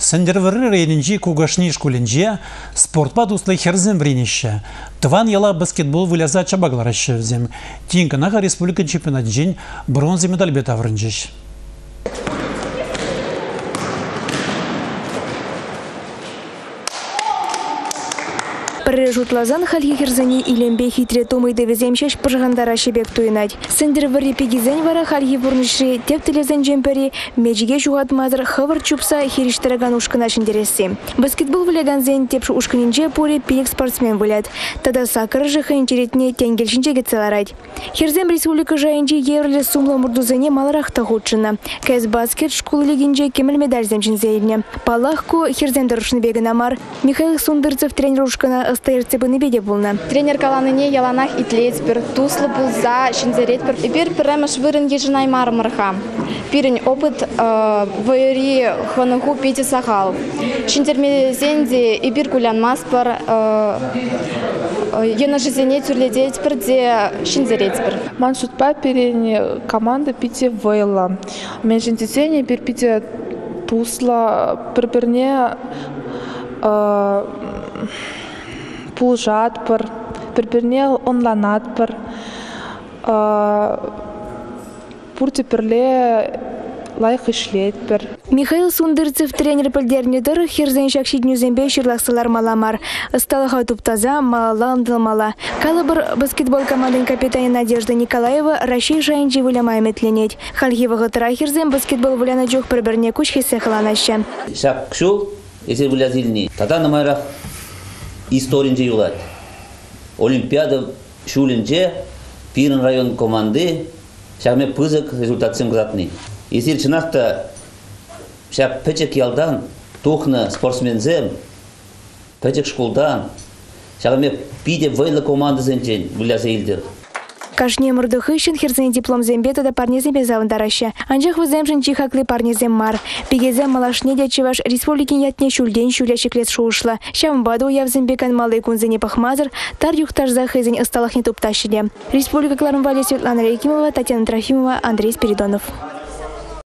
Сендервері рейнінжі кугашни шкулінже спортпа дуслы херзем вренеші. Тван яла баскетбол выляза чабагларышы взем. Тинканаға республика чемпионат жен бронза медаль бета Пірі жұтлазан хальхи херзани иленбе хитре тумайды веземшеш пырғандара шебек туйнать. Сендер варри пегизен вара хальхи бурныши теп телезен жемпери мечиге жуғатмазыр хывыр чупса хериштіраган ушкына шындересі. Баскетбол выляган зен тепші ушкынинже пуре пилек спортсмен вылят. Тада сакыр жыхы интересне тенгельшінче гецеларать. Херзем республика жайынче еврлі сумла мурдузене маларах тахутшына. Кәз баскет школы легенже кемел медаль земшін зейіне. Палахку херзем дұрышны бегін амар. Михаил Сундырцев тренер ушкана ыстайырцы быны беде булна. Тренер каланыне яланах итлецпер, туслы булза, шинзеретпер. Ибир пиремеш вырын ежинай мармырха. Пирин опыт э, вайри ханаху пети сахал. Шинтермезенде ибир кулянмаспар, э, э, ена жизене тюрледетпер, де шинзеретпер. Ман шутпа перене команда пити вейла. Мен жинтесене пер пити тусла бір-біріне э, пулжатпыр, бір-біріне онланатпыр. Э, пурте пірле лайық ішлетпір. Михаил Сундырцев тренер пілдернедір херзен шакшидню зембе шырлақсылар маламар. Ысталыға туптаза мала ындылмала. Калыбыр баскетбол командын капитаны Надежда Николаева Рашей жайынжи вылямай метленет. Хальхивығы тұра херзен баскетбол выляна жоқ бір-біріне күш хесе қыланашы. Шак кшул, если вылязильни, тогда на майрах историнже юлат. Олимпиада шулинже, пирен район команды, шагме пызык результат сымгзатны. Если чынақта шак печек ялдан, тухны спортсмензем, печек школдан, шагме пиде вайлы команды зенчен выляза илдер. Кашне мұрдығы үшін херзен диплом зембе тада парнезембе завындарашы. Анжақ віземшін чихаклы парнезем мар. Пегезем малашне де чеваш республикин ятне шүлден шүле шеклес шуышла. Шамбаду явзембекан малы кунзене пахмазыр, тар юхтажза хызен ысталахне тупташыде. Республика Клармвале Светлана Рейкимова, Татьяна Трофимова, Андрей Спиридонов.